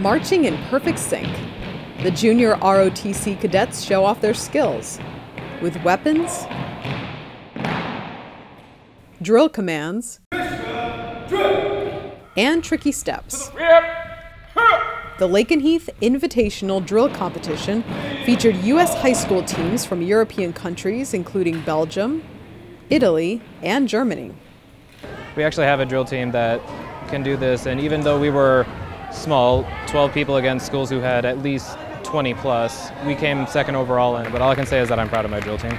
Marching in perfect sync, the junior ROTC cadets show off their skills with weapons, drill commands, and tricky steps. The Lakenheath Invitational Drill Competition featured U.S. high school teams from European countries including Belgium, Italy, and Germany. We actually have a drill team that can do this, and even though we were small, 12 people against schools who had at least 20 plus, we came second overall, and, but all I can say is that I'm proud of my drill team.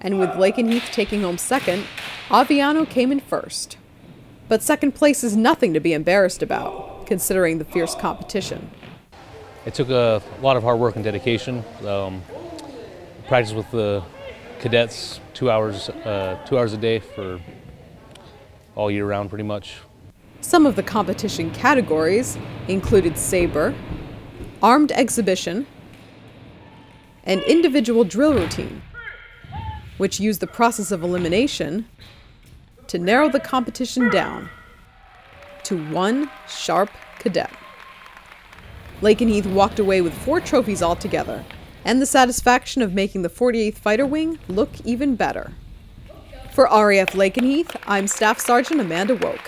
And with Lakenheath taking home second, Aviano came in first. But second place is nothing to be embarrassed about, considering the fierce competition. It took a lot of hard work and dedication. Um, practice with the cadets two hours, uh, two hours a day for all year round, pretty much. Some of the competition categories included saber, armed exhibition, and individual drill routine, which used the process of elimination to narrow the competition down to one sharp cadet. Lakenheath walked away with four trophies altogether, and the satisfaction of making the 48th Fighter Wing look even better. For RAF Lakenheath, I'm Staff Sergeant Amanda Wowk.